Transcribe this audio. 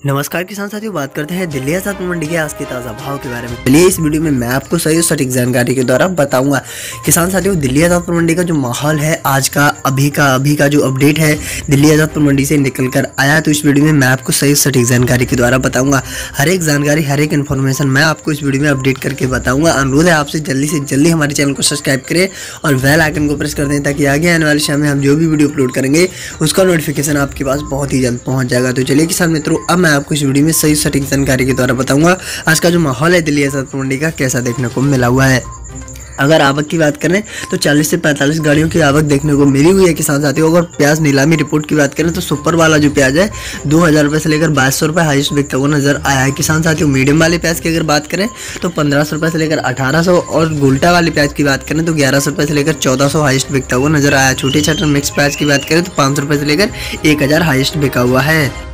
नमस्कार किसान साथियों, बात करते हैं दिल्ली आज़ाद मंडी के आज के ताज़ा भाव के बारे में। चलिए इस वीडियो में मैं आपको सही और सटीक जानकारी के द्वारा बताऊँगा। किसान साथियों, दिल्ली आज़ाद मंडी का जो माहौल है, आज का, अभी का अभी का जो अपडेट है, दिल्ली आज़ाद मंडी से निकल कर आया तो इस वीडियो में मैं आपको सही और सटीक जानकारी के द्वारा बताऊँगा। हर एक जानकारी, हर एक इन्फॉर्मेशन मैं आपको इस वीडियो में अपडेट करके बताऊँगा। अनुरोध है आपसे जल्दी से जल्दी हमारे चैनल को सब्सक्राइब करें और वेल आइकन को प्रेस कर दें ताकि आगे आने वाले समय हम जो भी वीडियो अपलोड करेंगे, उसका नोटिफिकेशन आपके पास बहुत ही जल्द पहुँच जाएगा। तो चलिए किसान मित्रों, अब मैं आपको इस वीडियो में सही सटीक जानकारी के द्वारा बताऊँगा। आज का जो माहौल है दिल्ली आज़ाद मंडी का, कैसा देखने को मिला हुआ है। अगर आवक की बात करें तो 40 से 45 गाड़ियों की आवक देखने को मिली हुई है किसान साथियों अगर प्याज नीलामी रिपोर्ट की बात करें तो सुपर वाला जो प्याज है, दो हज़ार रुपये से लेकर बाईस सौ रुपये हाइस्ट बिकता हुआ नज़र आया है। किसान साथियों, मीडियम वाले प्याज की अगर बात करें तो पंद्रह सौ रुपये से लेकर अठारह सौ और गुल्टा वाले प्याज की बात करें तो ग्यारह सौ से लेकर चौदह सौ हाइस्ट बिकता हुआ नज़र आया छोटे छठन मिक्स प्याज की बात करें तो पाँच सौ से लेकर एक हज़ार हाइस्ट बिका हुआ है।